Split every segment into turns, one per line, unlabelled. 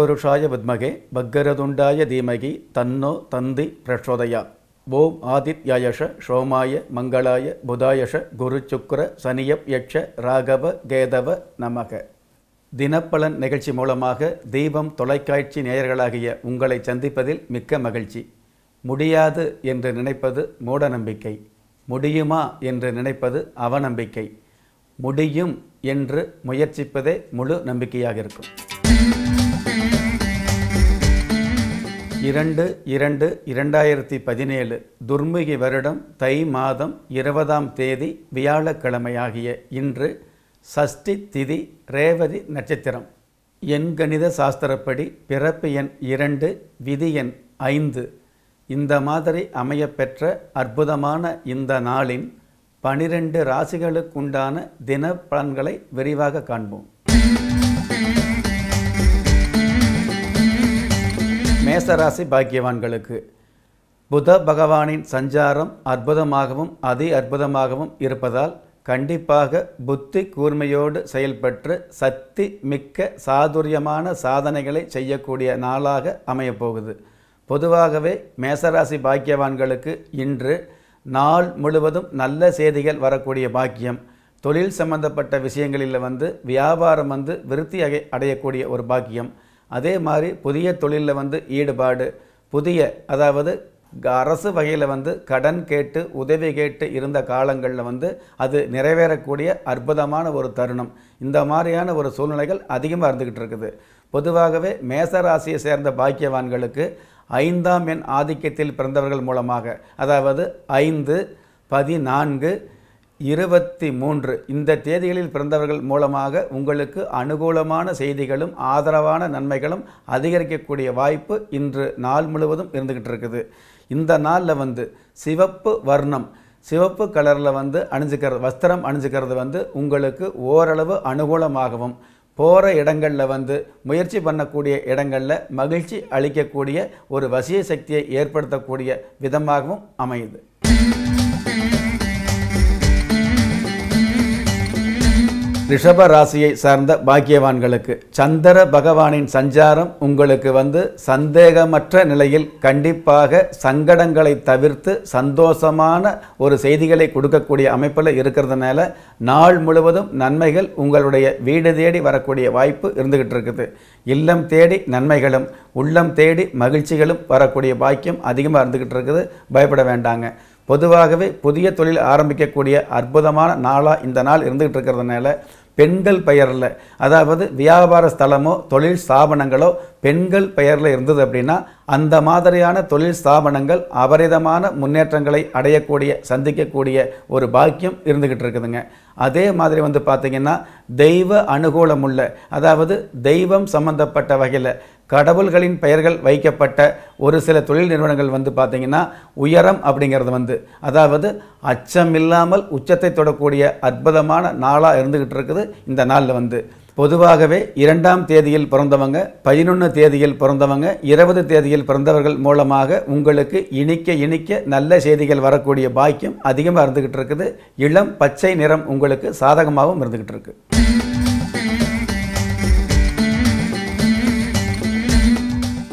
ஓம் தத்புருஷாய வித்மகே பக்கரதுண்டாய தீமகி தன்னோ தந்தி பிரச்சோதயா ஓம் ஆதித்யாயஷ சோமாய மங்களாய புதாயஷ குரு சுக்கர சனியப் யட்ச ராகவ கேதவ நமக தினப்பலன் நிகழ்ச்சி மூலமாக தீபம் தொலைக்காட்சி நேயர்களாகிய உங்களை சந்திப்பதில் மிக்க மகிழ்ச்சி முடியாது என்று நினைப்பது மூடநம்பிக்கை முடியுமா என்று நினைப்பது அவநம்பிக்கை முடியும் என்று முயற்சிப்பதே முழு நம்பிக்கையாக இருக்கும் இரண்டு இரண்டு இரண்டாயிரத்தி பதினேழு துர்முகி வருடம் தை மாதம் இருபதாம் தேதி வியாழக்கிழமையாகிய இன்று சஷ்டி திதி ரேவதி நட்சத்திரம். எண்கணித சாஸ்திரப்படி பிறப்பு எண் இரண்டு விதி எண் ஐந்து. இந்த மாதிரி அமையப்பெற்ற அற்புதமான இந்த நாளின் பனிரெண்டு ராசிகளுக்குண்டான தின பலன்களை விரிவாக காண்போம். மேசராசி பாக்கியவான்களுக்கு புத பகவானின் சஞ்சாரம் அற்புதமாகவும் அதி அற்புதமாகவும் இருப்பதால் கண்டிப்பாக புத்தி கூர்மையோடு செயல்பட்டு சக்தி மிக்க சாதுரியமான சாதனைகளை செய்யக்கூடிய நாளாக அமையப்போகுது பொதுவாகவே மேசராசி பாக்கியவான்களுக்கு இன்று நாள் முழுவதும் நல்ல செய்திகள் வரக்கூடிய பாக்கியம். தொழில் சம்பந்தப்பட்ட விஷயங்களில் வந்து வியாபாரம் வந்து விருத்தி அடையக்கூடிய ஒரு பாக்கியம். அதே மாதிரி புதிய தொழிலில் வந்து ஈடுபாடு புதிய அதாவது அரசு வகையில் வந்து கடன் கேட்டு உதவி கேட்டு இருந்த காலங்களில் வந்து அது நிறைவேறக்கூடிய அற்புதமான ஒரு தருணம். இந்த மாதிரியான ஒரு சூழ்நிலைகள் அதிகமாக இருந்துக்கிட்டு இருக்குது. பொதுவாகவே மேசராசியை சேர்ந்த பாக்கியவான்களுக்கு ஐந்தாம் எண் ஆதிக்கத்தில் பிறந்தவர்கள் மூலமாக அதாவது ஐந்து பதினான்கு இருபத்தி மூன்று. இந்த தேதிகளில் பிறந்தவர்கள் மூலமாக உங்களுக்கு அனுகூலமான செய்திகளும் ஆதரவான நன்மைகளும் அதிகரிக்கக்கூடிய வாய்ப்பு இன்று நாள் முழுவதும் இருந்துக்கிட்டு இருக்குது. இந்த நாளில் வந்து சிவப்பு வர்ணம் சிவப்பு கலரில் வந்து அணிஞ்சுக்கிறது வஸ்திரம் அணிஞ்சுக்கிறது வந்து உங்களுக்கு ஓரளவு அனுகூலமாகவும் போகிற இடங்களில் வந்து முயற்சி பண்ணக்கூடிய இடங்களில் மகிழ்ச்சி அளிக்கக்கூடிய ஒரு வசிய சக்தியை ஏற்படுத்தக்கூடிய விதமாகவும் அமையுது. ரிஷப ராசியை சார்ந்த பாக்கியவான்களுக்கு. சந்திர பகவானின் சஞ்சாரம் உங்களுக்கு வந்து சந்தேகமற்ற நிலையில் கண்டிப்பாக சங்கடங்களை தவிர்த்து சந்தோஷமான ஒரு செய்திகளை கொடுக்கக்கூடிய அமைப்பில் இருக்கிறதுனால நாள் முழுவதும் நன்மைகள் உங்களுடைய வீடு தேடி வரக்கூடிய வாய்ப்பு இருந்துகிட்டு இருக்குது. இல்லம் தேடி நன்மைகளும் உள்ளம் தேடி மகிழ்ச்சிகளும் வரக்கூடிய பாக்கியம் அதிகமாக இருந்துகிட்டு இருக்குது. பயப்பட வேண்டாங்க. பொதுவாகவே புதிய தொழில் ஆரம்பிக்கக்கூடிய அற்புதமான நாளாக இந்த நாள் இருந்துகிட்டு இருக்கிறதுனால பெண்கள் பெயரில். அதாவது வியாபார ஸ்தலமோ தொழில் ஸ்தாபனங்களோ பெண்கள் பெயரில் இருந்தது அப்படின்னா அந்த மாதிரியான தொழில் ஸ்தாபனங்கள் அபரிதமான முன்னேற்றங்களை அடையக்கூடிய சந்திக்கக்கூடிய ஒரு பாக்கியம் இருந்துக்கிட்டு இருக்குதுங்க. அதே மாதிரி வந்து பார்த்திங்கன்னா தெய்வ அனுகூலம் உள்ள அதாவது தெய்வம் சம்பந்தப்பட்ட வகையில் கடவுள்களின் பெயர்கள் வைக்கப்பட்ட ஒரு சில தொழில் நிறுவனங்கள் வந்து பார்த்திங்கன்னா உயரம் அப்படிங்கிறது வந்து அதாவது அச்சம் இல்லாமல் உச்சத்தை தொடக்கூடிய அற்புதமான நாளாக இருந்துக்கிட்டு இருக்குது இந்த நாளில் வந்து. பொதுவாகவே இரண்டாம் தேதியில் பிறந்தவங்க பதினொன்று தேதியில் பிறந்தவங்க இருபது தேதியில் பிறந்தவர்கள் மூலமாக உங்களுக்கு இனிக்க இனிக்க நல்ல செய்திகள் வரக்கூடிய பாக்கியம் அதிகமாக இருந்துக்கிட்டு இருக்குது. இளம் பச்சை நிறம் உங்களுக்கு சாதகமாகவும் இருந்துக்கிட்டு இருக்குது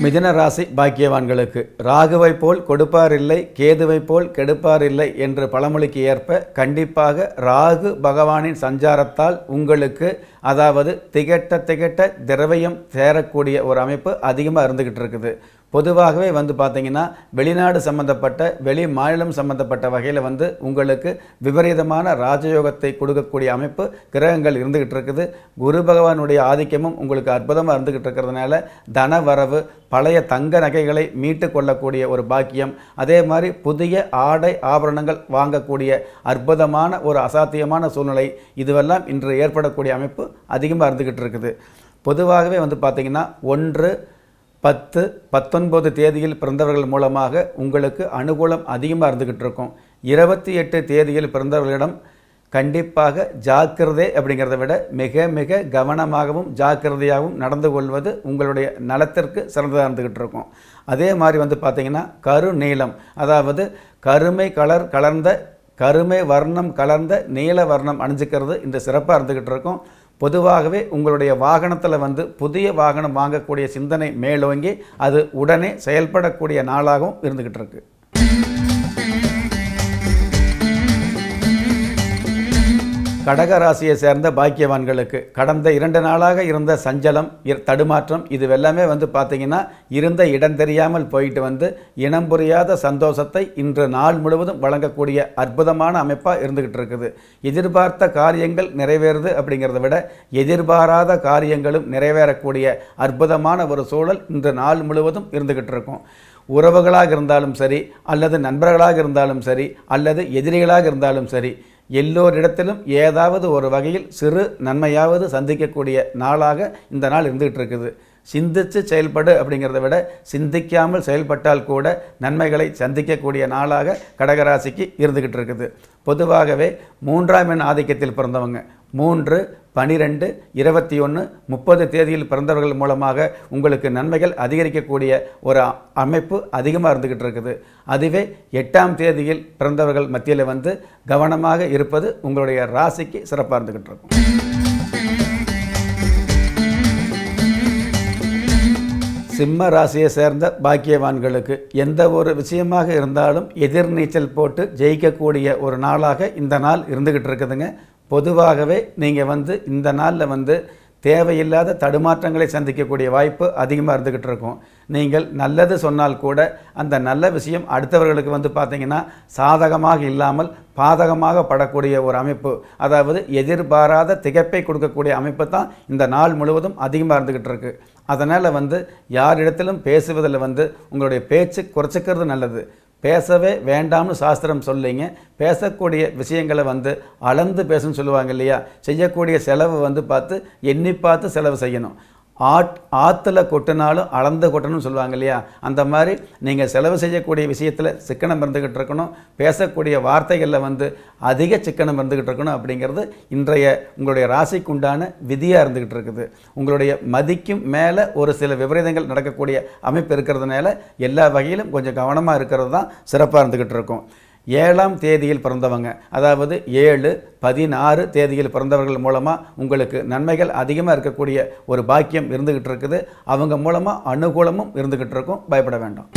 மிதன ராசி பாக்கியவான்களுக்கு ராகுவை போல் கொடுப்பார் இல்லை கேதுவை போல் கெடுப்பார் இல்லை என்று பழமொழிக்கு ஏற்ப கண்டிப்பாக ராகு பகவானின் சஞ்சாரத்தால் உங்களுக்கு அதாவது திகட்ட திகட்ட திரவியம் சேரக்கூடிய ஒரு அமைப்பு அதிகமாக இருந்துக்கிட்டு இருக்குது. பொதுவாகவே வந்து பார்த்திங்கன்னா வெளிநாடு சம்மந்தப்பட்ட வெளி மாநிலம் சம்மந்தப்பட்ட வகையில் வந்து உங்களுக்கு விபரீதமான ராஜயோகத்தை கொடுக்கக்கூடிய அமைப்பு கிரகங்கள் இருந்துக்கிட்டு இருக்குது. குரு பகவானுடைய ஆதிக்கமும் உங்களுக்கு அற்புதமாக இருந்துக்கிட்டு இருக்கிறதுனால தன வரவு பழைய தங்க நகைகளை மீட்டு கொள்ளக்கூடிய ஒரு பாக்கியம் அதே மாதிரி புதிய ஆடை ஆபரணங்கள் வாங்கக்கூடிய அற்புதமான ஒரு அசாத்தியமான சூழ்நிலை இதுவெல்லாம் இன்று ஏற்படக்கூடிய அமைப்பு அதிகமாக இருந்துக்கிட்டு இருக்குது. பொதுவாகவே வந்து பார்த்திங்கன்னா ஒன்று பத்து பத்தொன்பது தேதியில் பிறந்தவர்கள் மூலமாக உங்களுக்கு அனுகூலம் அதிகமாக இருந்துக்கிட்டு இருக்கும். இருபத்தி எட்டு தேதியில் பிறந்தவர்களிடம் கண்டிப்பாக ஜாக்கிரதை அப்படிங்கிறத விட மிக மிக கவனமாகவும் ஜாக்கிரதையாகவும் நடந்து கொள்வது உங்களுடைய நலத்திற்கு சிறந்ததாக இருந்துக்கிட்டு இருக்கும். அதே மாதிரி வந்து பார்த்திங்கன்னா கருநீலம் அதாவது கருமை கலர் கலர்ந்த கருமை வர்ணம் கலர்ந்த நீல வர்ணம் அணிஞ்சிக்கிறது இந்த சிறப்பாக இருந்துக்கிட்டு இருக்கும். பொதுவாகவே உங்களுடைய வாகனத்தில் வந்து புதிய வாகனம் வாங்கக்கூடிய சிந்தனை மேலோங்கி அது உடனே செயல்படக்கூடிய நாளாகவும் இருந்துக்கிட்டு இருக்குது கடக ராசியை சேர்ந்த பாக்கியவான்களுக்கு கடந்த இரண்டு நாளாக இருந்த சஞ்சலம் தடுமாற்றம் இது எல்லாமே வந்து பார்த்தீங்கன்னா இருந்த இடம் தெரியாமல் போயிட்டு வந்து இனம் புரியாத சந்தோஷத்தை இன்று நாள் முழுவதும் வழங்கக்கூடிய அற்புதமான அமைப்பாக இருந்துகிட்டு இருக்குது. எதிர்பார்த்த காரியங்கள் நிறைவேறுது அப்படிங்கிறத விட எதிர்பாராத காரியங்களும் நிறைவேறக்கூடிய அற்புதமான ஒரு சூழல் இன்று நாள் முழுவதும் இருந்துகிட்டு இருக்கும். உறவுகளாக இருந்தாலும் சரி அல்லது நண்பர்களாக இருந்தாலும் சரி அல்லது எதிரிகளாக இருந்தாலும் சரி எல்லோரிடத்திலும் ஏதாவது ஒரு வகையில் சிறு நன்மையாவது சந்திக்கக்கூடிய நாளாக இந்த நாள் இருந்துகிட்டு இருக்குது சிந்தித்து செயல்படு அப்படிங்கிறத விட சிந்திக்காமல் செயல்பட்டால் கூட நன்மைகளை சந்திக்கக்கூடிய நாளாக கடகராசிக்கு இருந்துக்கிட்டு இருக்குது பொதுவாகவே மூன்றாம் எண் ஆதிக்கத்தில் பிறந்தவங்க. மூன்று பனிரெண்டு இருபத்தி ஒன்று முப்பது தேதியில் பிறந்தவர்கள் மூலமாக உங்களுக்கு நன்மைகள் அதிகரிக்கக்கூடிய ஒரு அமைப்பு அதிகமாக இருந்துக்கிட்டு இருக்குது. அதுவே எட்டாம் தேதியில் பிறந்தவர்கள் மத்தியில் வந்து கவனமாக இருப்பது உங்களுடைய ராசிக்கு சிறப்பாக இருந்துக்கிட்டு இருக்கும். சிம்ம ராசியை சேர்ந்த பாக்கியவான்களுக்கு எந்த ஒரு விஷயமாக இருந்தாலும் எதிர்நீச்சல் போட்டு ஜெயிக்கக்கூடிய ஒரு நாளாக இந்த நாள் இருந்துக்கிட்டு இருக்குதுங்க. பொதுவாகவே நீங்கள் வந்து இந்த நாளில் வந்து தேவையில்லாத தடுமாற்றங்களை சந்திக்கக்கூடிய வாய்ப்பு அதிகமாக இருந்துக்கிட்டு இருக்கும். நீங்கள் நல்லது சொன்னால் கூட அந்த நல்ல விஷயம் அடுத்தவர்களுக்கு வந்து பார்த்தீங்கன்னா சாதகமாக இல்லாமல் பாதகமாக படக்கூடிய ஒரு அமைப்பு. அதாவது எதிர்பாராத திகைப்பை கொடுக்கக்கூடிய அமைப்பு தான் இந்த நாள் முழுவதும் அதிகமாக இருந்துக்கிட்டு இருக்கு. அதனால் வந்து யாரிடத்திலும் பேசுவதில் வந்து உங்களுடைய பேச்சு குறைச்சிக்கிறது நல்லது. பேசவே வேண்டாம்னு சாஸ்திரம் சொல்லிங்க. பேசக்கூடிய விஷயங்களை வந்து அளந்து பேசணும்னு சொல்லுவாங்க இல்லையா? செய்யக்கூடிய செலவு வந்து பார்த்து எண்ணி பார்த்து செலவு செய்யணும். ஆட் ஆற்றுல கொட்டினாலும் அளந்து கொட்டணும்னு சொல்லுவாங்க இல்லையா? அந்த மாதிரி நீங்கள் செலவு செய்யக்கூடிய விஷயத்தில் சிக்கனம் இருந்துக்கிட்டு இருக்கணும். பேசக்கூடிய வார்த்தைகளில் வந்து அதிக சிக்கனம் இருந்துக்கிட்டு இருக்கணும் அப்படிங்கிறது இன்றைய உங்களுடைய ராசிக்கு உண்டான விதியாக இருந்துக்கிட்டு இருக்குது. உங்களுடைய மதிக்கும் மேலே ஒரு சில விபரீதங்கள் நடக்கக்கூடிய அமைப்பு இருக்கிறதுனால எல்லா வகையிலும் கொஞ்சம் கவனமாக இருக்கிறது தான் சிறப்பாக இருந்துக்கிட்டு இருக்கும். ஏழாம் தேதியில் பிறந்தவங்க. அதாவது ஏழு பதினாறு தேதியில் பிறந்தவர்கள் மூலமாக உங்களுக்கு நன்மைகள் அதிகமாக இருக்கக்கூடிய ஒரு பாக்கியம் இருந்துக்கிட்டு இருக்குது. அவங்க மூலமாக அனுகூலமும் இருந்துக்கிட்டு இருக்கும். பயப்பட வேண்டாம்.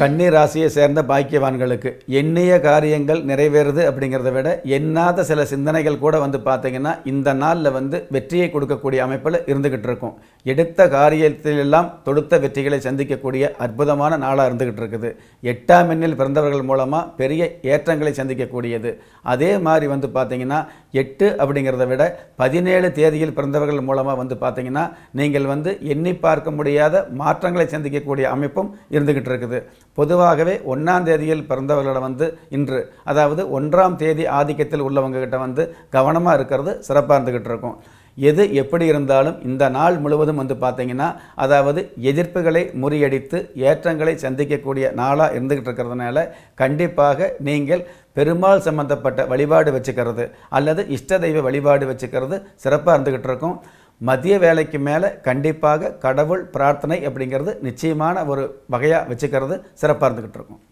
கன்னி ராசியை சேர்ந்த பாக்கியவான்களுக்கு எண்ணிய காரியங்கள் நிறைவேறுது அப்படிங்கிறத விட எண்ணாத சில சிந்தனைகள் கூட வந்து பார்த்தீங்கன்னா இந்த நாளில் வந்து வெற்றியை கொடுக்கக்கூடிய அமைப்பில் இருந்துக்கிட்டு இருக்கும். எடுத்த காரியத்திலெல்லாம் தொடுத்த வெற்றிகளை சந்திக்கக்கூடிய அற்புதமான நாளாக இருந்துக்கிட்டு இருக்குது. எட்டாம் எண்ணில் பிறந்தவர்கள் மூலமாக பெரிய ஏற்றங்களை சந்திக்கக்கூடியது. அதே மாதிரி வந்து பார்த்தீங்கன்னா எட்டு அப்படிங்கிறத விட பதினேழு தேதியில் பிறந்தவர்கள் மூலமாக வந்து பார்த்தீங்கன்னா நீங்கள் வந்து எண்ணி பார்க்க முடியாத மாற்றங்களை சந்திக்கக்கூடிய அமைப்பும் இருந்துக்கிட்டு இருக்குது. பொதுவாகவே ஒன்றாம் தேதியில் பிறந்தவர்களிடம் வந்து இன்று அதாவது ஒன்றாம் தேதி ஆதிக்கத்தில் உள்ளவங்ககிட்ட வந்து கவனமாக இருக்கிறது சிறப்பாக இருந்துக்கிட்டு இருக்கும். எது எப்படி இருந்தாலும் இந்த நாள் முழுவதும் வந்து பார்த்தீங்கன்னா அதாவது எதிர்ப்புகளை முறியடித்து ஏற்றங்களை சந்திக்கக்கூடிய நாளாக இருந்துக்கிட்டு இருக்கிறதுனால கண்டிப்பாக நீங்கள் பெருமாள் சம்பந்தப்பட்ட வழிபாடு வச்சுக்கிறது அல்லது இஷ்ட தெய்வ வழிபாடு வச்சுக்கிறது சிறப்பாக இருந்துக்கிட்டு இருக்கும். மதிய வேலைக்கு மேலே கண்டிப்பாக கடவுள் பிரார்த்தனை அப்படிங்கிறது நிச்சயமான ஒரு வகையாக வச்சுக்கிறது சிறப்பாக இருந்துக்கிட்டு இருக்கும்.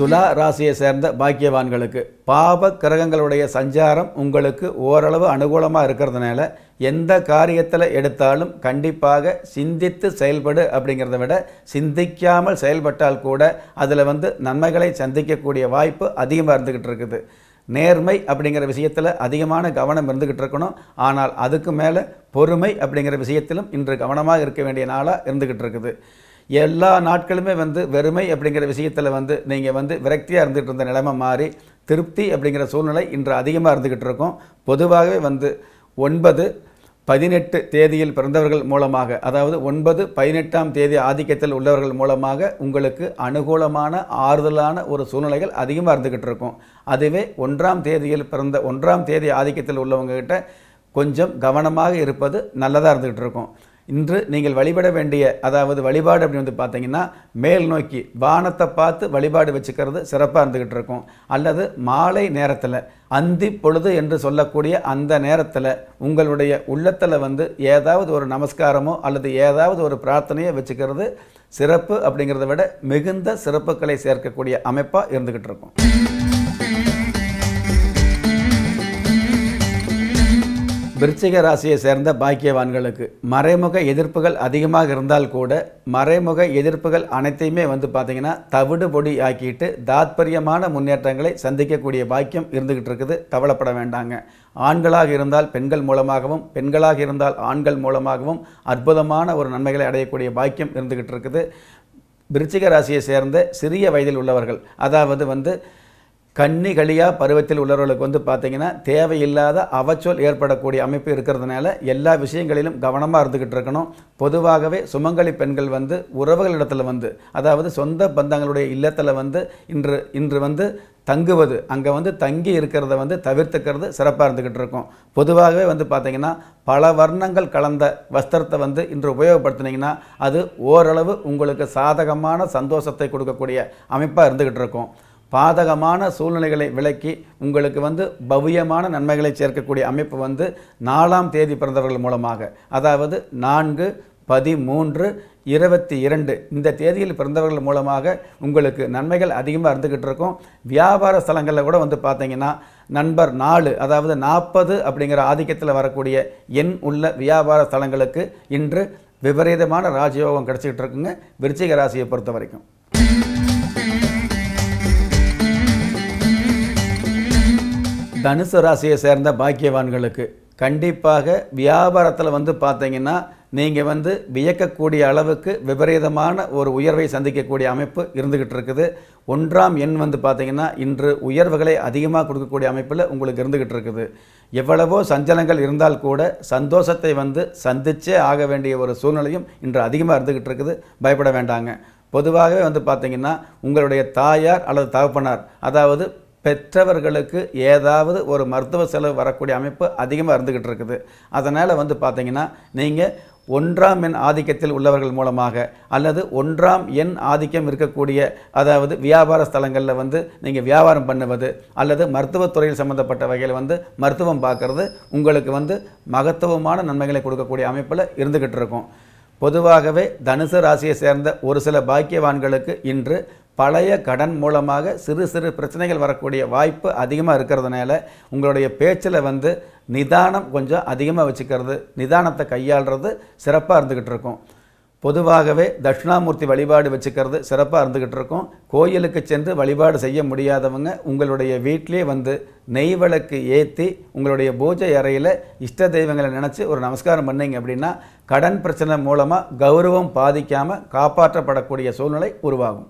துலா ராசியை சேர்ந்த பாக்கியவான்களுக்கு. பாப கிரகங்களுடைய சஞ்சாரம் உங்களுக்கு ஓரளவு அனுகூலமாக இருக்கிறதுனால எந்த காரியத்தில் எடுத்தாலும் கண்டிப்பாக சிந்தித்து செயல்படு அப்படிங்கிறத விட சிந்திக்காமல் செயல்பட்டால் கூட அதில் வந்து நன்மைகளை சந்திக்கக்கூடிய வாய்ப்பு அதிகமாக இருந்துக்கிட்டு இருக்குது. நேர்மை அப்படிங்கிற விஷயத்தில் அதிகமான கவனம் இருந்துக்கிட்டு இருக்கணும். ஆனால் அதுக்கு மேலே பொறுமை அப்படிங்கிற விஷயத்திலும் இன்று கவனமாக இருக்க வேண்டிய நாளாக இருந்துக்கிட்டு இருக்குது. எல்லா நாட்களுமே வந்து வெறுமை அப்படிங்கிற விஷயத்தில் வந்து நீங்கள் வந்து விரக்தியாக இருந்துகிட்டு இருந்த நிலைமை மாறி திருப்தி அப்படிங்கிற சூழ்நிலை இன்று அதிகமாக இருந்துக்கிட்டு இருக்கும். பொதுவாகவே வந்து ஒன்பது பதினெட்டு தேதியில் பிறந்தவர்கள் மூலமாக அதாவது ஒன்பது பதினெட்டாம் தேதி ஆதிக்கத்தில் உள்ளவர்கள் மூலமாக உங்களுக்கு அனுகூலமான ஆறுதலான ஒரு சூழ்நிலைகள் அதிகமாக இருந்துக்கிட்டு இருக்கும். அதுவே ஒன்றாம் தேதியில் பிறந்த ஒன்றாம் தேதி ஆதிக்கத்தில் உள்ளவங்ககிட்ட கொஞ்சம் கவனமாக இருப்பது நல்லதாக இருந்துக்கிட்டு இருக்கும். இன்று நீங்கள் வழிபட வேண்டிய அதாவது வழிபாடு அப்படின்னு வந்து பார்த்தீங்கன்னா மேல் நோக்கி வானத்தை பார்த்து வழிபாடு வச்சுக்கிறது சிறப்பாக இருந்துக்கிட்டு இருக்கும். அல்லது மாலை நேரத்தில் அந்தி பொழுது என்று சொல்லக்கூடிய அந்த நேரத்தில் உங்களுடைய உள்ளத்தில் வந்து ஏதாவது ஒரு நமஸ்காரமோ அல்லது ஏதாவது ஒரு பிரார்த்தனையோ வச்சுக்கிறது சிறப்பு அப்படிங்கிறத விட மிகுந்த சிறப்புகளை சேர்க்கக்கூடிய அமைப்பாக இருந்துக்கிட்டு இருக்கும். விருச்சிக ராசியை சேர்ந்த பாக்கியவான்களுக்கு மறைமுக எதிர்ப்புகள் அதிகமாக இருந்தால் கூட மறைமுக எதிர்ப்புகள் அனைத்தையுமே வந்து பார்த்தீங்கன்னா தவிடு பொடி ஆக்கிட்டு தாத்பரியமான முன்னேற்றங்களை சந்திக்கக்கூடிய பாக்கியம் இருந்துகிட்டு இருக்குது. கவலைப்பட வேண்டாங்க. ஆண்களாக இருந்தால் பெண்கள் மூலமாகவும் பெண்களாக இருந்தால் ஆண்கள் மூலமாகவும் அற்புதமான ஒரு நன்மைகளை அடையக்கூடிய பாக்கியம் இருந்துகிட்டு இருக்குது. விருச்சிக ராசியை சேர்ந்த சிறிய வயதில் உள்ளவர்கள் அதாவது வந்து கன்னி களியா பருவத்தில் உள்ளவர்களுக்கு வந்து பார்த்தீங்கன்னா தேவையில்லாத அவச்சொல் ஏற்படக்கூடிய அமைப்பு இருக்கிறதுனால எல்லா விஷயங்களிலும் கவனமாக இருந்துக்கிட்டு இருக்கணும். பொதுவாகவே சுமங்கலி பெண்கள் வந்து உறவுகளிடத்தில் வந்து அதாவது சொந்த பந்தங்களுடைய இல்லத்தில் வந்து இன்று இன்று வந்து தங்குவது அங்கே வந்து தங்கி இருக்கிறத வந்து தவிர்த்துக்கிறது சிறப்பாக இருந்துக்கிட்டு இருக்கும். பொதுவாகவே வந்து பார்த்திங்கன்னா பல வர்ணங்கள் கலந்த வஸ்திரத்தை வந்து இன்று உபயோகப்படுத்தினீங்கன்னா அது ஓரளவு உங்களுக்கு சாதகமான சந்தோஷத்தை கொடுக்கக்கூடிய அமைப்பாக இருந்துக்கிட்டு இருக்கும். பாதகமான சூழ்நிலைகளை விளக்கி உங்களுக்கு வந்து பவ்யமான நன்மைகளை சேர்க்கக்கூடிய அமைப்பு வந்து நாலாம் தேதி பிறந்தவர்கள் மூலமாக. அதாவது நான்கு பதிமூன்று இருபத்தி இரண்டு. இந்த தேதியில் பிறந்தவர்கள் மூலமாக உங்களுக்கு நன்மைகள் அதிகமாக இருந்துக்கிட்டு இருக்கும். வியாபார ஸ்தலங்களில் கூட வந்து பார்த்தீங்கன்னா நண்பர் நாலு அதாவது நாற்பது அப்படிங்கிற ஆதிக்கத்தில் வரக்கூடிய எண் உள்ள வியாபார ஸ்தலங்களுக்கு இன்று விபரீதமான ராஜயோகம் கிடச்சிக்கிட்டு இருக்குங்க. விருச்சிக ராசியை பொறுத்த வரைக்கும் தனுசு ராசியை சேர்ந்த பாக்கியவான்களுக்கு கண்டிப்பாக வியாபாரத்தில் வந்து பார்த்தீங்கன்னா நீங்கள் வந்து வியக்கக்கூடிய அளவுக்கு விபரீதமான ஒரு உயர்வை சந்திக்கக்கூடிய அமைப்பு இருந்துக்கிட்டு இருக்குது. ஒன்றாம் எண் வந்து பார்த்தீங்கன்னா இன்று உயர்வுகளை அதிகமாக கொடுக்கக்கூடிய அமைப்பில் உங்களுக்கு இருந்துக்கிட்டு இருக்குது. எவ்வளவோ சஞ்சலங்கள் இருந்தால் கூட சந்தோஷத்தை வந்து சந்திச்சே ஆக வேண்டிய ஒரு சூழ்நிலையும் இன்று அதிகமாக இருந்துக்கிட்டு இருக்குது. பயப்பட வேண்டாங்க. பொதுவாகவே வந்து பார்த்தீங்கன்னா உங்களுடைய தாயார் அல்லது தகப்பனார் அதாவது பெற்றவர்களுக்கு ஏதாவது ஒரு மருத்துவ செலவு வரக்கூடிய அமைப்பு அதிகமாக இருந்துக்கிட்டு இருக்குது. அதனால் வந்து பார்த்தீங்கன்னா நீங்கள் ஒன்றாம் எண் ஆதிக்கத்தில் உள்ளவர்கள் மூலமாக அல்லது ஒன்றாம் எண் ஆதிக்கம் இருக்கக்கூடிய அதாவது வியாபார ஸ்தலங்களில் வந்து நீங்கள் வியாபாரம் பண்ணுவது அல்லது மருத்துவத்துறையில் சம்மந்தப்பட்ட வகையில் வந்து மருத்துவம் பார்க்குறது உங்களுக்கு வந்து மகத்துவமான நன்மைகளை கொடுக்கக்கூடிய அமைப்பில் இருந்துக்கிட்டு இருக்கும். பொதுவாகவே தனுசு ராசியை சேர்ந்த ஒரு சில பாக்கியவான்களுக்கு இன்று பழைய கடன் மூலமாக சிறு சிறு பிரச்சனைகள் வரக்கூடிய வாய்ப்பு அதிகமாக இருக்கிறதுனால உங்களுடைய பேச்சில் வந்து நிதானம் கொஞ்சம் அதிகமாக வச்சுக்கிறது நிதானத்தை கையாளுறது சிறப்பாக இருந்துக்கிட்டு இருக்கும். பொதுவாகவே தட்சிணாமூர்த்தி வழிபாடு வச்சுக்கிறது சிறப்பாக இருந்துக்கிட்டு இருக்கும். கோயிலுக்கு சென்று வழிபாடு செய்ய முடியாதவங்க உங்களுடைய வீட்டிலே வந்து நெய் விளக்கு ஏற்றி உங்களுடைய பூஜை அறையில் இஷ்ட தெய்வங்களை நினச்சி ஒரு நமஸ்காரம் பண்ணீங்க அப்படின்னா கடன் பிரச்சனை மூலமாக கௌரவம் பாதிக்காமல் காப்பாற்றப்படக்கூடிய சூழ்நிலை உருவாகும்.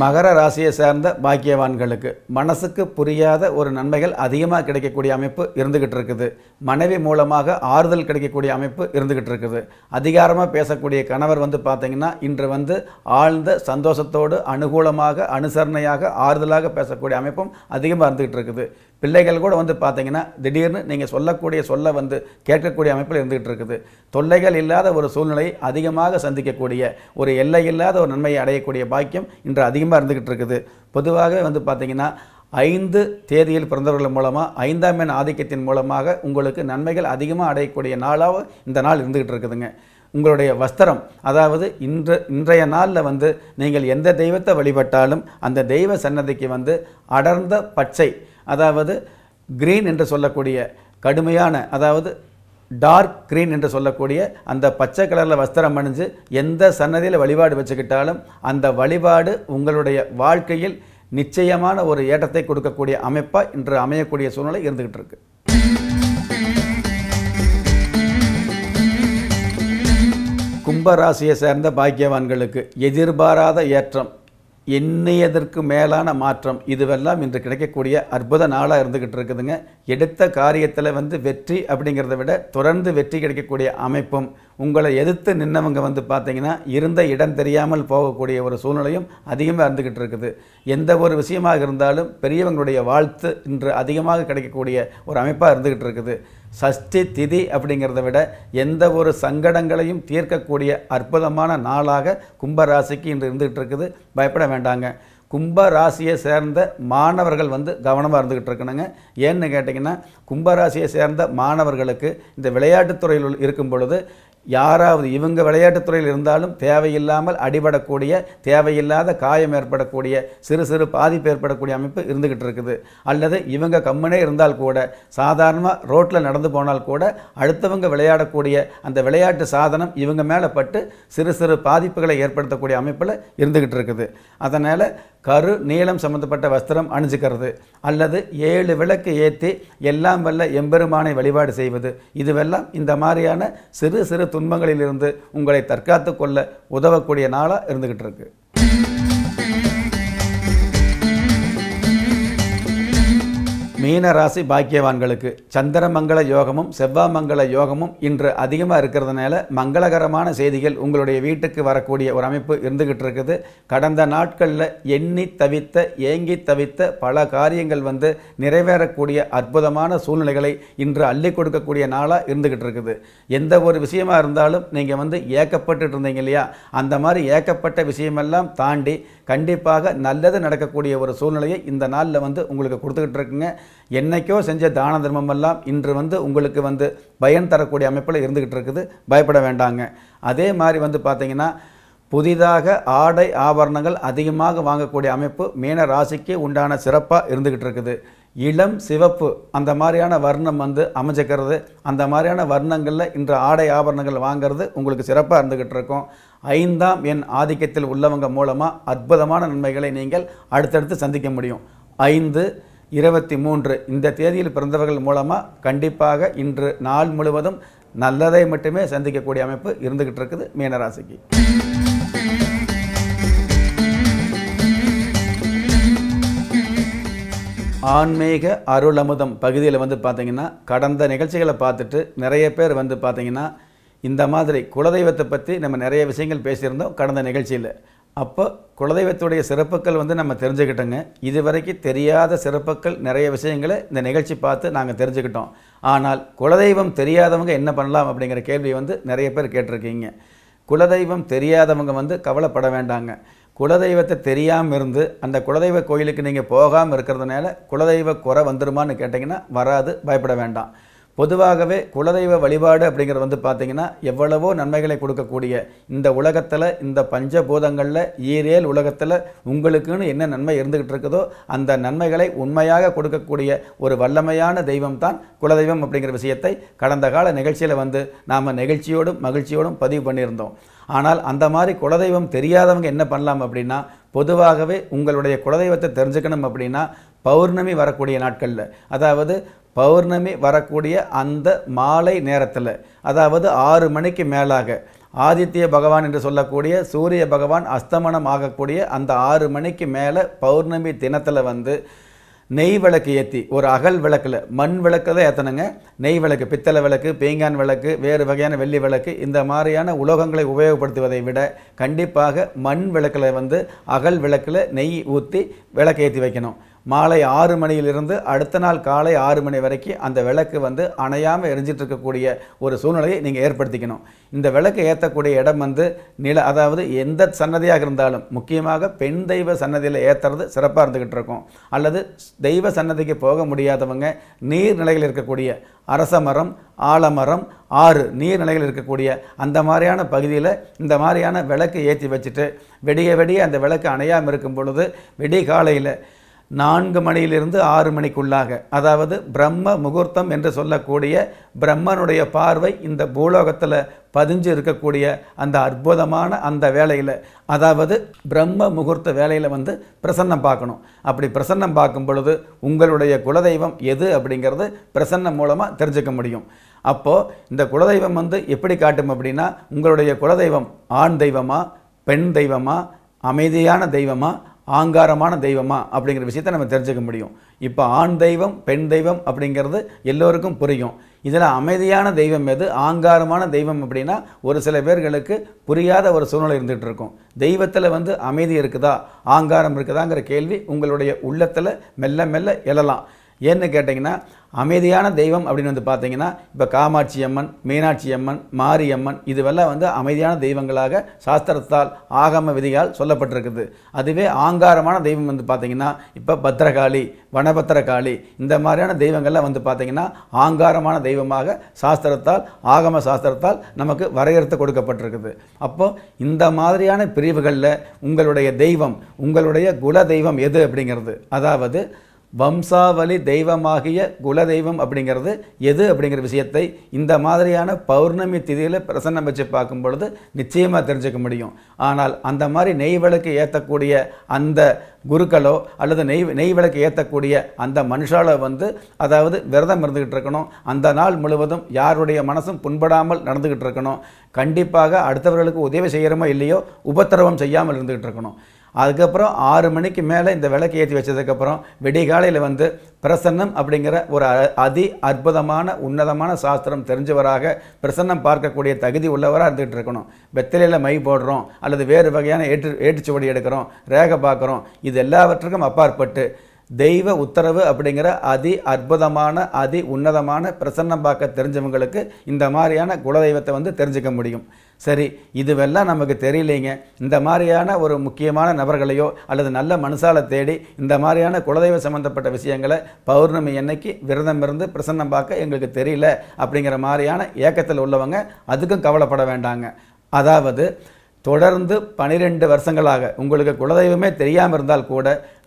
மகர ராசியை சேர்ந்த பாக்கியவான்களுக்கு மனசுக்கு புரியாத ஒரு நன்மைகள் அதிகமாக கிடைக்கக்கூடிய அமைப்பு இருந்துகிட்டு இருக்குது. மனைவி மூலமாக ஆறுதல் கிடைக்கக்கூடிய அமைப்பு இருந்துகிட்டு இருக்குது. அதிகாரமாக பேசக்கூடிய கணவர் வந்து பார்த்தீங்கன்னா இன்று வந்து ஆழ்ந்த சந்தோஷத்தோடு அனுகூலமாக அனுசரணையாக ஆறுதலாக பேசக்கூடிய அமைப்பும் அதிகமாக இருந்துகிட்டு இருக்குது. பிள்ளைகள் கூட வந்து பார்த்தீங்கன்னா திடீர்னு நீங்கள் சொல்லக்கூடிய சொல்ல வந்து கேட்கக்கூடிய அமைப்பில் இருந்துகிட்டு இருக்குது. தொல்லைகள் இல்லாத ஒரு சூழ்நிலையை அதிகமாக சந்திக்கக்கூடிய ஒரு எல்லை இல்லாத ஒரு நன்மையை அடையக்கூடிய பாக்கியம் இன்று அதிகமாக இருந்துகிட்டு இருக்குது. பொதுவாகவே வந்து பார்த்தீங்கன்னா ஐந்து தேதியில் பிறந்தவர்கள் மூலமாக ஐந்தாம் எண் ஆதிக்கத்தின் மூலமாக உங்களுக்கு நன்மைகள் அதிகமாக அடையக்கூடிய நாளாக இந்த நாள் இருந்துகிட்டு இருக்குதுங்க. உங்களுடைய வஸ்திரம் அதாவது இன்று இன்றைய நாளில் வந்து நீங்கள் எந்த தெய்வத்தை வழிபட்டாலும் அந்த தெய்வ சன்னதிக்கு வந்து அடர்ந்த பச்சை அதாவது கிரீன் என்று சொல்லக்கூடிய கடுமையான அதாவது டார்க் க்ரீன் என்று சொல்லக்கூடிய அந்த பச்சை கலரில் வஸ்திரம் அணிஞ்சு எந்த சன்னதியில் வழிபாடு வச்சுக்கிட்டாலும் அந்த வழிபாடு உங்களுடைய வாழ்க்கையில் நிச்சயமான ஒரு ஏற்றத்தை கொடுக்கக்கூடிய அமைப்பாக இன்று அமையக்கூடிய சூழ்நிலை இருந்துகிட்டு இருக்கு. கும்பராசியை சேர்ந்த பாக்கியவான்களுக்கு எதிர்பாராத ஏற்றம். எண்ணியதற்கு மேலான மாற்றம். இதுவெல்லாம் இன்று கிடைக்கக்கூடிய அற்புத நாளாக இருந்துக்கிட்டு இருக்குதுங்க. எடுத்த காரியத்தில் வந்து வெற்றி அப்படிங்கிறத விட தொடர்ந்து வெற்றி கிடைக்கக்கூடிய அமைப்பும் உங்களை எதிர்த்து நின்னவங்க வந்து பார்த்தீங்கன்னா இருந்த இடம் தெரியாமல் போகக்கூடிய ஒரு சூழ்நிலையும் அதிகமாக இருந்துக்கிட்டு இருக்குது. எந்த ஒரு விஷயமாக இருந்தாலும் பெரியவங்களுடைய வாழ்த்து இன்று அதிகமாக கிடைக்கக்கூடிய ஒரு அமைப்பாக இருந்துக்கிட்டு இருக்குது. சஷ்டி திதி அப்படிங்கிறத விட எந்த ஒரு சங்கடங்களையும் தீர்க்கக்கூடிய அற்புதமான நாளாக கும்பராசிக்கு இன்று இருந்துகிட்டு இருக்குது. பயப்பட வேண்டாங்க. கும்ப ராசியை சேர்ந்த மாணவர்கள் வந்து கவனமாக இருந்துக்கிட்டு இருக்கணுங்க. ஏன்னு கேட்டிங்கன்னா கும்பராசியை சேர்ந்த மாணவர்களுக்கு இந்த விளையாட்டுத்துறையில் இருக்கும் பொழுது யாராவது இவங்க விளையாட்டுத் துறையில் இருந்தாலும் தேவையில்லாமல் அடிபடக்கூடிய தேவையில்லாத காயம் ஏற்படக்கூடிய சிறு சிறு பாதிப்பு ஏற்படக்கூடிய அமைப்பு இருந்துக்கிட்டு இருக்குது. அல்லது இவங்க கம்முனே இருந்தால் கூட சாதாரணமாக ரோட்டில் நடந்து போனால் கூட அடுத்தவங்க விளையாடக்கூடிய அந்த விளையாட்டு சாதனம் இவங்க மேலே பட்டு சிறு சிறு பாதிப்புகளை ஏற்படுத்தக்கூடிய அமைப்பில் இருந்துக்கிட்டு இருக்குது. அதனால் கரு நீளம் சம்பந்தப்பட்ட வஸ்திரம் அணிஞ்சுக்கிறது. அல்லது ஏழு விளக்கு ஏற்றி எல்லாம் வல்ல எம்பெருமானை வழிபாடு செய்வது. இதுவெல்லாம் இந்த மாதிரியான சிறு சிறு துன்பங்களிலிருந்து உங்களை தற்காத்து கொள்ள உதவக்கூடிய நாளாக இருந்துக்கிட்டு இருக்கு. மீன ராசி பாக்கியவான்களுக்கு சந்திரமங்கல யோகமும் செவ்வாமங்கல யோகமும் இன்று அதிகமாக இருக்கிறதுனால மங்களகரமான செய்திகள் உங்களுடைய வீட்டுக்கு வரக்கூடிய ஒரு அமைப்பு இருந்துகிட்டு இருக்குது. கடந்த நாட்களில் எண்ணி தவித்த ஏங்கி தவித்த பல காரியங்கள் வந்து நிறைவேறக்கூடிய அற்புதமான சூழ்நிலைகளை இன்று அள்ளி கொடுக்கக்கூடிய நாளாக இருந்துகிட்டு இருக்குது. எந்த ஒரு விஷயமா இருந்தாலும் நீங்கள் வந்து ஏக்கப்பட்டு இருந்தீங்க இல்லையா? அந்த மாதிரி ஏக்கப்பட்ட விஷயமெல்லாம் தாண்டி கண்டிப்பாக நல்லது நடக்கக்கூடிய ஒரு சூழ்நிலையை இந்த நாளில் வந்து உங்களுக்கு கொடுத்துக்கிட்டு இருக்குங்க. என்னைக்கோ செஞ்ச தான தர்மமெல்லாம் இன்று வந்து உங்களுக்கு வந்து பயன் தரக்கூடிய அமைப்பில் இருந்துக்கிட்டு இருக்குது. பயப்பட வேண்டாங்க. அதே மாதிரி வந்து பார்த்தீங்கன்னா புதிதாக ஆடை ஆபரணங்கள் அதிகமாக வாங்கக்கூடிய அமைப்பு மீன ராசிக்கு உண்டான சிறப்பாக இருந்துக்கிட்டு இருக்குது. இளம் சிவப்பு அந்த மாதிரியான வர்ணம் வந்து அமைஞ்சிக்கிறது. அந்த மாதிரியான வர்ணங்களில் இன்று ஆடை ஆபரணங்கள் வாங்குறது உங்களுக்கு சிறப்பாக இருந்துக்கிட்டு இருக்கும். ஐந்தாம் என் ஆதிக்கத்தில் உள்ளவங்க மூலமாக அற்புதமான நன்மைகளை நீங்கள் அடுத்தடுத்து சந்திக்க முடியும். ஐந்து இருபத்தி மூன்று. இந்த தேதியில் பிறந்தவர்கள் மூலமாக கண்டிப்பாக இன்று நாள் முழுவதும் நல்லதை மட்டுமே சந்திக்கக்கூடிய அமைப்பு இருந்துகிட்டு இருக்குது மீனராசிக்கு ஆன்மீக அருளமுதம் பகுதியில் வந்து பார்த்தீங்கன்னா கடந்த நிகழ்ச்சிகளை பார்த்துட்டு நிறைய பேர் வந்து பார்த்தீங்கன்னா இந்த மாதிரி குலதெய்வத்தை பற்றி நம்ம நிறைய விஷயங்கள் பேசியிருந்தோம் கடந்த நிகழ்ச்சியில். அப்போ குலதெய்வத்துடைய சிறப்புகள் வந்து நம்ம தெரிஞ்சுக்கிட்டோங்க. இதுவரைக்கும் தெரியாத சிறப்புகள் நிறைய விஷயங்களை இந்த நிகழ்ச்சி பார்த்து நாங்கள் தெரிஞ்சுக்கிட்டோம். ஆனால் குலதெய்வம் தெரியாதவங்க என்ன பண்ணலாம் அப்படிங்கிற கேள்வி வந்து நிறைய பேர் கேட்டிருக்கீங்க. குலதெய்வம் தெரியாதவங்க வந்து கவலைப்பட வேண்டாங்க. குலதெய்வத்தை தெரியாமல் இருந்து அந்த குலதெய்வ கோயிலுக்கு நீங்கள் போகாமல் இருக்கிறதுனால குலதெய்வ குறை வந்துருமான்னு கேட்டிங்கன்னா வராது பயப்பட வேண்டாம். பொதுவாகவே குலதெய்வ வழிபாடு அப்படிங்கிறது வந்து பார்த்திங்கன்னா எவ்வளவோ நன்மைகளை கொடுக்கக்கூடிய இந்த உலகத்தில் இந்த பஞ்சபூதங்களில் ஈரேல் உலகத்தில் உங்களுக்குன்னு என்ன நன்மை இருந்துகிட்டு இருக்குதோ அந்த நன்மைகளை உண்மையாக கொடுக்கக்கூடிய ஒரு வல்லமையான தெய்வம் தான் குலதெய்வம் அப்படிங்கிற விஷயத்தை கடந்த கால நிகழ்ச்சியில் வந்து நாம் நெகிழ்ச்சியோடும் மகிழ்ச்சியோடும் பதிவு பண்ணியிருந்தோம். ஆனால் அந்த மாதிரி குலதெய்வம் தெரியாதவங்க என்ன பண்ணலாம் அப்படின்னா பொதுவாகவே உங்களுடைய குலதெய்வத்தை தெரிஞ்சுக்கணும் அப்படின்னா பௌர்ணமி வரக்கூடிய நாட்களில். அதாவது பௌர்ணமி வரக்கூடிய அந்த மாலை நேரத்தில் அதாவது ஆறு மணிக்கு மேலாக ஆதித்ய பகவான் என்று சொல்லக்கூடிய சூரிய பகவான் அஸ்தமனம் ஆகக்கூடிய அந்த ஆறு மணிக்கு மேலே பௌர்ணமி தினத்தில் வந்து நெய் விளக்கு ஏற்றி ஒரு அகல் விளக்கில் மண் விளக்கு தான் ஏற்றணுங்க நெய் விளக்கு பித்தளை விளக்கு பீங்கான் விளக்கு வேறு வகையான வெள்ளி விளக்கு இந்த மாதிரியான உலோகங்களை உபயோகப்படுத்துவதை விட கண்டிப்பாக மண் விளக்கில் வந்து அகல் விளக்கில் நெய் ஊற்றி விளக்கு ஏற்றி வைக்கணும். மாலை ஆறு மணியிலிருந்து அடுத்த நாள் காலை ஆறு மணி வரைக்கும் அந்த விளக்கு வந்து அணையாமல் எரிஞ்சிட்டு இருக்கக்கூடிய ஒரு சூழ்நிலையை நீங்கள் ஏற்படுத்திக்கணும். இந்த விளக்கு ஏற்றக்கூடிய இடம் வந்து நில அதாவது எந்த சன்னதியாக இருந்தாலும் முக்கியமாக பெண் தெய்வ சன்னதியில் ஏற்றுறது சிறப்பாக இருந்துக்கிட்டு இருக்கும். அல்லது தெய்வ சன்னதிக்கு போக முடியாதவங்க நீர்நிலையில் இருக்கக்கூடிய அரச மரம் ஆலமரம் ஆறு நீர்நிலைகள் இருக்கக்கூடிய அந்த மாதிரியான பகுதியில் இந்த மாதிரியான விளக்கு ஏற்றி வச்சுட்டு வெடிய வெடிய அந்த விளக்கு அணையாமல் இருக்கும் பொழுது வெடி காலையில் நான்கு மணியிலிருந்து ஆறு மணிக்குள்ளாக. அதாவது பிரம்ம முகூர்த்தம் என்று சொல்லக்கூடிய பிரம்மனுடைய பார்வை இந்த பூலோகத்தில் பதிஞ்சு இருக்கக்கூடிய அந்த அற்புதமான அந்த வேலையில் அதாவது பிரம்ம முகூர்த்த வேலையில் வந்து பிரசன்னம் பார்க்கணும். அப்படி பிரசன்னம் பார்க்கும் பொழுது உங்களுடைய குலதெய்வம் எது அப்படிங்கிறது பிரசன்னம் மூலமாக தெரிஞ்சுக்க முடியும். அப்போது இந்த குலதெய்வம் வந்து எப்படி காட்டும் அப்படின்னா உங்களுடைய குலதெய்வம் ஆண் தெய்வமா பெண் தெய்வமா அமைதியான தெய்வமா ஆங்காரமான தெய்வமா அப்படிங்கிற விஷயத்தை நம்ம தெரிஞ்சுக்க முடியும். இப்போ ஆண் தெய்வம் பெண் தெய்வம் அப்படிங்கிறது எல்லோருக்கும் புரியும். இதில் அமைதியான தெய்வம் எது? ஆங்காரமான தெய்வம் அப்படின்னா ஒரு சில பேர்களுக்கு புரியாத ஒரு சூழ்நிலை இருந்துகிட்டு இருக்கும். தெய்வத்தில் வந்து அமைதி இருக்குதா? ஆங்காரம் இருக்குதாங்கிற கேள்வி உங்களுடைய உள்ளத்தில் மெல்ல மெல்ல எழலாம். ஏன்னு கேட்டிங்கன்னா அமைதியான தெய்வம் அப்படின்னு வந்து பார்த்தீங்கன்னா இப்போ காமாட்சி அம்மன் மீனாட்சி அம்மன் மாரியம்மன் இதுவெல்லாம் வந்து அமைதியான தெய்வங்களாக சாஸ்திரத்தால் ஆகம விதியால் சொல்லப்பட்டிருக்குது. அதுவே ஆங்காரமான தெய்வம் வந்து பார்த்தீங்கன்னா இப்போ பத்திரகாளி வனபத்திரகாளி இந்த மாதிரியான தெய்வங்கள்லாம் வந்து பார்த்தீங்கன்னா ஆங்காரமான தெய்வமாக சாஸ்திரத்தால் ஆகம சாஸ்திரத்தால் நமக்கு வரையறுத்து கொடுக்கப்பட்டிருக்குது. அப்போது இந்த மாதிரியான பிரிவுகளில் உங்களுடைய தெய்வம் உங்களுடைய குல தெய்வம் எது அப்படிங்கிறது? அதாவது வம்சாவளி தெய்வமாகிய குலதெய்வம் அப்படிங்கிறது எது அப்படிங்கிற விஷயத்தை இந்த மாதிரியான பௌர்ணமி திதியில் பிரசன்னம் வச்சு பார்க்கும் பொழுது நிச்சயமாக தெரிஞ்சுக்க முடியும். ஆனால் அந்த மாதிரி நெய் விளக்கு ஏற்றக்கூடிய அந்த குருக்களோ அல்லது நெய் நெய் விளக்கு ஏற்றக்கூடிய அந்த மனுஷாலோ வந்து அதாவது விரதம் இருந்துக்கிட்டு இருக்கணும். அந்த நாள் முழுவதும் யாருடைய மனசும் புண்படாமல் நடந்துக்கிட்டு இருக்கணும். கண்டிப்பாக அடுத்தவர்களுக்கு உதவி செய்கிறோமோ இல்லையோ உபத்திரவம் செய்யாமல் இருந்துக்கிட்டு இருக்கணும். அதுக்கப்புறம் ஆறு மணிக்கு மேலே இந்த விளக்கு ஏற்றி வச்சதுக்கப்புறம் விடிகாலையில் வந்து பிரசன்னம் அப்படிங்கிற ஒரு அ- அதி அற்புதமான உன்னதமான சாஸ்திரம் தெரிஞ்சவராக பிரசன்னம் பார்க்கக்கூடிய தகுதி உள்ளவராக இருந்துகிட்டு இருக்கணும். வெத்திலையில் மை போடுறோம் அல்லது வேறு வகையான ஏற்று ஏற்றுச்சுவடி எடுக்கிறோம் ரேகை பார்க்குறோம் இது எல்லாவற்றுக்கும் அப்பாற்பட்டு தெய்வ உத்தரவு அப்படிங்கிற அதி அற்புதமான அதி உன்னதமான பிரசன்னம் பார்க்க தெரிஞ்சவங்களுக்கு இந்த மாதிரியான குலதெய்வத்தை வந்து தெரிஞ்சுக்க முடியும். சரி இதுவெல்லாம் நமக்கு தெரியலைங்க. இந்த மாதிரியான ஒரு முக்கியமான நபர்களையோ அல்லது நல்ல மனுஷால தேடி இந்த மாதிரியான குலதெய்வ சம்பந்தப்பட்ட விஷயங்களை பௌர்ணமி அன்னைக்கு விரதம் இருந்து பிரசன்னம் பார்க்க எங்களுக்கு தெரியல அப்படிங்கிற மாதிரியான ஏக்கத்தில் உள்ளவங்க அதுக்கும் கவலைப்பட வேண்டாங்க. அதாவது தொடர்ந்து பனிரெண்டு வருஷங்களாக உங்களுக்கு குலதெய்வமே தெரியாமல் இருந்தால் கூட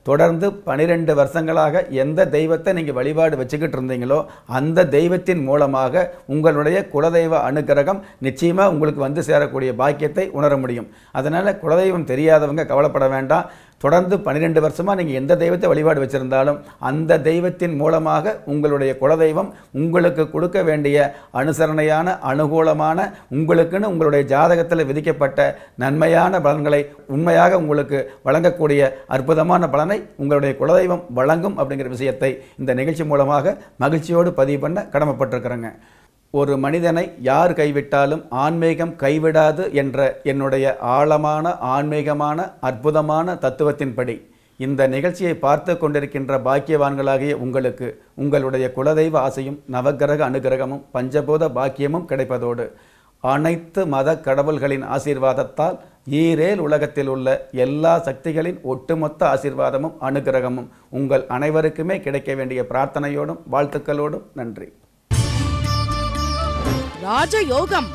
தொடர்ந்து பனிரெண்டு வருஷங்களாக எந்த தெய்வத்தை நீங்கள் வழிபாடு வச்சுக்கிட்டு இருந்தீங்களோ அந்த தெய்வத்தின் மூலமாக உங்களுடைய குலதெய்வ அனுக்கிரகம் நிச்சயமாக உங்களுக்கு வந்து சேரக்கூடிய பாக்கியத்தை உணர முடியும். அதனால் குலதெய்வம் தெரியாதவங்க கவலைப்பட வேண்டாம். தொடர்ந்து பன்னிரெண்டு வருஷமாக நீங்கள் எந்த தெய்வத்தை வழிபாடு வச்சுருந்தாலும் அந்த தெய்வத்தின் மூலமாக உங்களுடைய குலதெய்வம் உங்களுக்கு கொடுக்க வேண்டிய அனுசரணையான அனுகூலமான உங்களுக்குன்னு உங்களுடைய ஜாதகத்தில் விதிக்கப்பட்ட நன்மையான பலன்களை உண்மையாக உங்களுக்கு வழங்கக்கூடிய அற்புதமான பலனை உங்களுடைய குலதெய்வம் வழங்கும் அப்படிங்கிற விஷயத்தை இந்த நிகழ்ச்சி மூலமாக மகிழ்ச்சியோடு பதிவு பண்ண கடமைப்பட்டிருக்கிறேங்க. ஒரு மனிதனை யார் கைவிட்டாலும் ஆன்மீகம் கைவிடாது என்ற என்னுடைய ஆழமான ஆன்மீகமான அற்புதமான தத்துவத்தின்படி இந்த நிகழ்ச்சியை பார்த்து கொண்டிருக்கின்ற பாக்கியவான்களாகிய உங்களுக்கு உங்களுடைய குலதெய்வ ஆசையும் நவக்கிரக அனுகிரகமும் பஞ்சபூத பாக்கியமும் கிடைப்பதோடு அனைத்து மத கடவுள்களின் ஆசீர்வாதத்தால் ஈரேல் உலகத்தில் உள்ள எல்லா சக்திகளின் ஒட்டுமொத்த ஆசீர்வாதமும் அனுகிரகமும் உங்கள் அனைவருக்குமே கிடைக்க வேண்டிய பிரார்த்தனையோடும் வாழ்த்துக்களோடும் நன்றி.
ராஜயோகம்.